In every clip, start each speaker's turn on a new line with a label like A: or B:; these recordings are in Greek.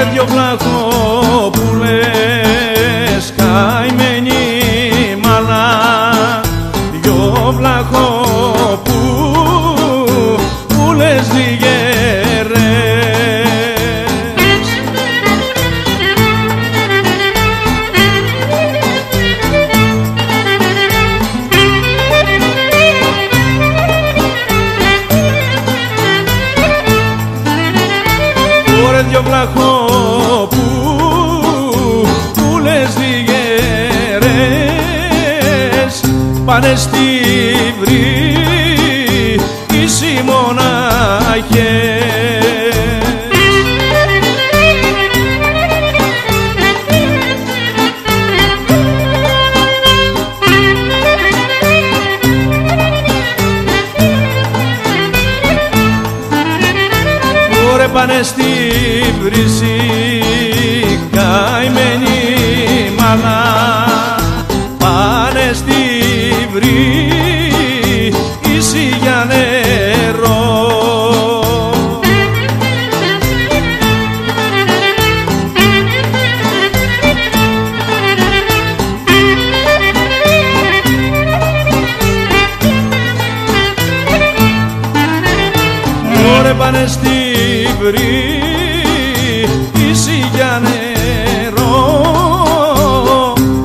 A: Ωρε δυο βλαχόπουλες Ωρε δυο βλαχόπουλες λιγερές πάνε στη βρύση μοναχές πάνε στη βρύση πάνε στη βρύση για νερό.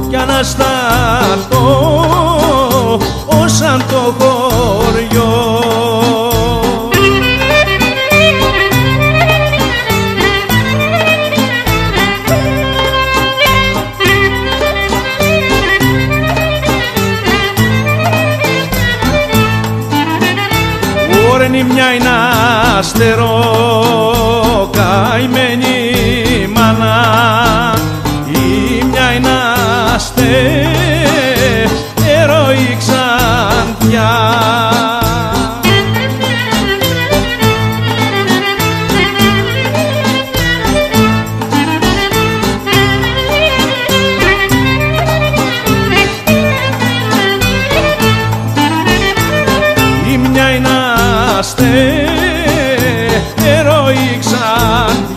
A: Κι ανασταθώ όσαν το χωριό Ωρε είναι μια είναι αστερό καημένη είμαστε, ερωοί.